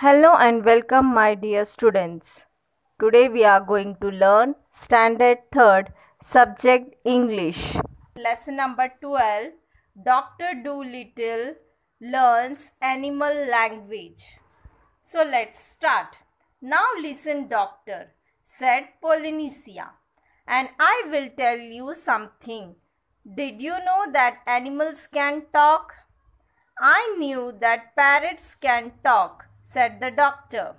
Hello and welcome, my dear students. Today we are going to learn Standard 3rd Subject English. Lesson number 12 Dr. Dolittle learns animal language. So let's start. Now listen, doctor, said Polynesia, and I will tell you something. Did you know that animals can talk? I knew that parrots can talk, said the doctor.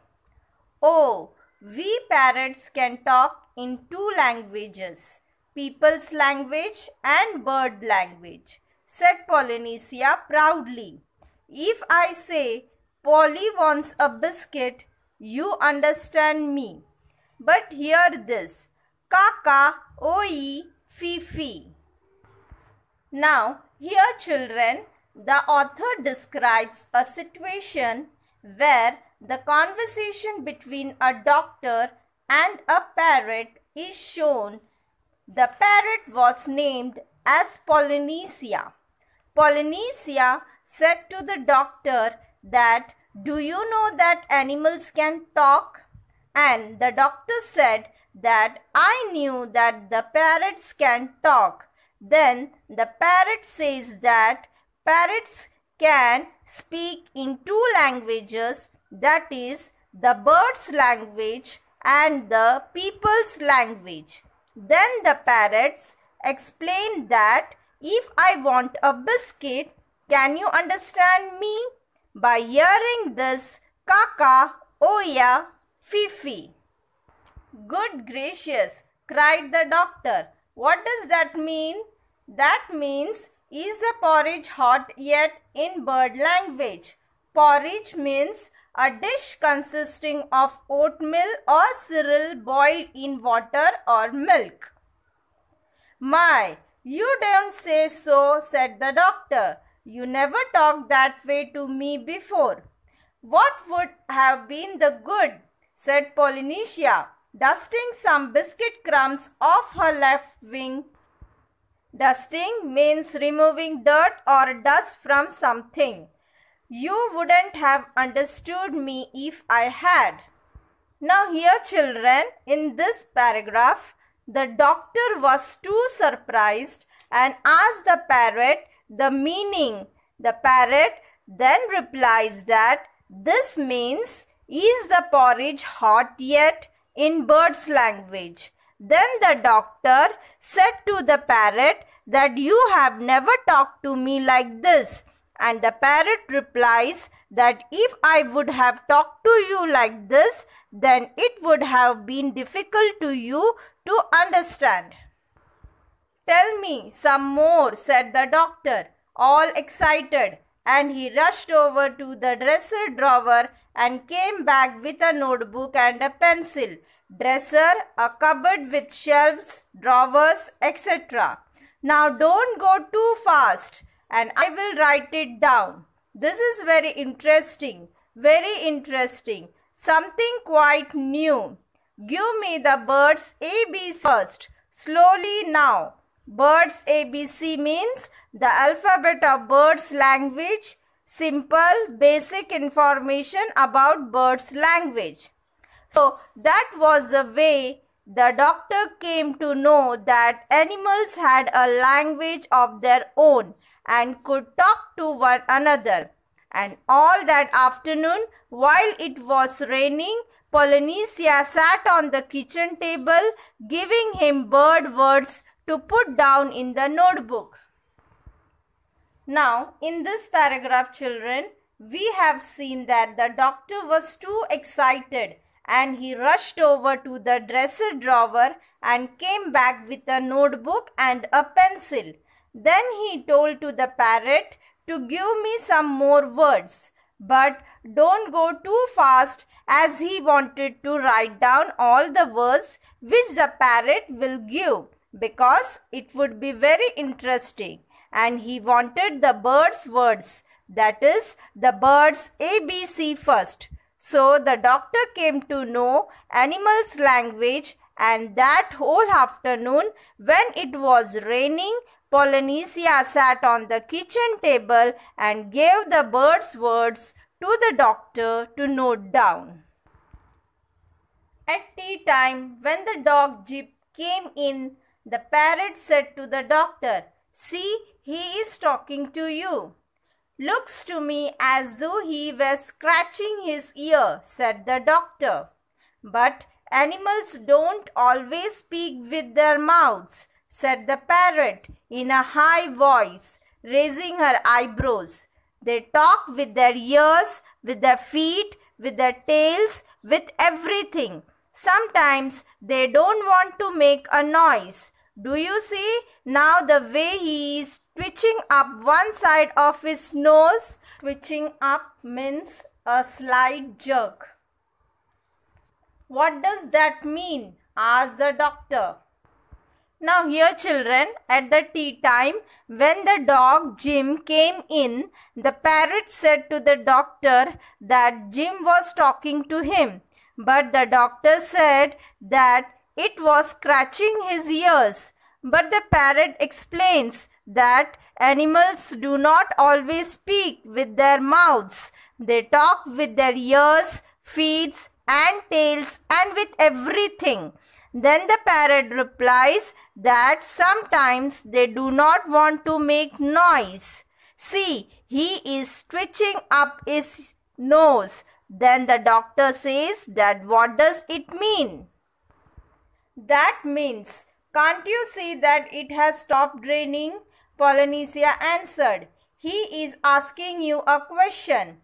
Oh, we parrots can talk in two languages people's language and bird language, said Polynesia proudly. If I say Polly wants a biscuit, you understand me. But hear this Kaka, oi, fifi. Now, here, children, the author describes a situation where the conversation between a doctor and a parrot is shown. The parrot was named as Polynesia. Polynesia said to the doctor that, Do you know that animals can talk? And the doctor said that I knew that the parrots can talk. Then the parrot says that parrots can speak in two languages that is the bird's language and the people's language. Then the parrots explained that if I want a biscuit, can you understand me? By hearing this, Kaka, Oya, Fifi. Good gracious, cried the doctor. What does that mean? That means, is the porridge hot yet in bird language? Porridge means a dish consisting of oatmeal or cereal boiled in water or milk. My, you don't say so, said the doctor. You never talked that way to me before. What would have been the good? said Polynesia, dusting some biscuit crumbs off her left wing. Dusting means removing dirt or dust from something. You wouldn't have understood me if I had. Now, here, children, in this paragraph, the doctor was too surprised and asked the parrot the meaning. The parrot then replies that this means, Is the porridge hot yet? in bird's language. Then the doctor said to the parrot that you have never talked to me like this. And the parrot replies that if I would have talked to you like this, then it would have been difficult to you to understand. Tell me some more, said the doctor, all excited. And he rushed over to the dresser drawer and came back with a notebook and a pencil. Dresser, a cupboard with shelves, drawers, etc. Now don't go too fast and I will write it down. This is very interesting, very interesting, something quite new. Give me the birds ABC first, slowly now. Birds ABC means the alphabet of birds language, simple basic information about birds language. So that was the way the doctor came to know that animals had a language of their own and could talk to one another. And all that afternoon, while it was raining, Polynesia sat on the kitchen table giving him bird words to put down in the notebook. Now, in this paragraph, children, we have seen that the doctor was too excited and he rushed over to the dresser drawer and came back with a notebook and a pencil. Then he told to the parrot to give me some more words. But don't go too fast as he wanted to write down all the words which the parrot will give because it would be very interesting and he wanted the bird's words that is the bird's ABC first. So the doctor came to know animals language and that whole afternoon when it was raining Polynesia sat on the kitchen table and gave the birds words to the doctor to note down. At tea time, when the dog Jip came in, the parrot said to the doctor, See, he is talking to you. Looks to me as though he were scratching his ear, said the doctor. But animals don't always speak with their mouths, said the parrot in a high voice, raising her eyebrows. They talk with their ears, with their feet, with their tails, with everything. Sometimes they don't want to make a noise. Do you see now the way he is twitching up one side of his nose? Twitching up means a slight jerk. What does that mean? asked the doctor. Now here children, at the tea time, when the dog Jim came in, the parrot said to the doctor that Jim was talking to him. But the doctor said that it was scratching his ears. But the parrot explains that animals do not always speak with their mouths. They talk with their ears, feet, and tails and with everything. Then the parrot replies that sometimes they do not want to make noise. See, he is twitching up his nose. Then the doctor says that what does it mean? That means, can't you see that it has stopped raining? Polynesia answered. He is asking you a question.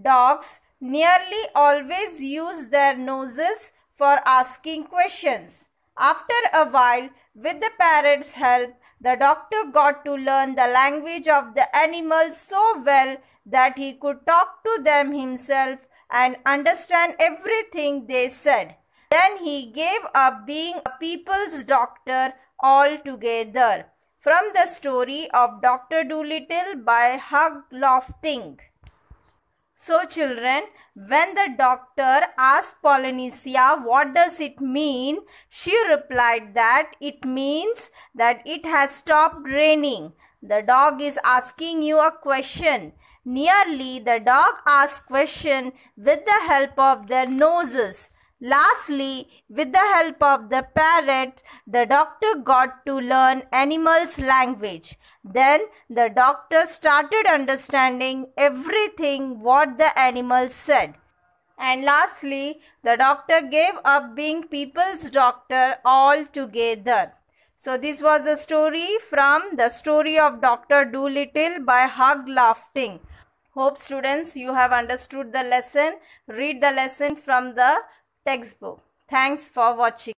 Dogs nearly always use their noses for asking questions. After a while, with the parrot's help, the doctor got to learn the language of the animals so well that he could talk to them himself and understand everything they said. Then he gave up being a people's doctor altogether. From the story of Dr. Dolittle by Hugh Lofting. So children, when the doctor asked Polynesia what does it mean, she replied that it means that it has stopped raining. The dog is asking you a question. Nearly the dog asks question with the help of their noses. Lastly, with the help of the parrot, the doctor got to learn animals' language. Then the doctor started understanding everything what the animals said. And lastly, the doctor gave up being people's doctor altogether. So this was a story from the story of Dr. Dolittle by Hugh Lofting. Hope students you have understood the lesson. Read the lesson from the textbook. Thanks for watching.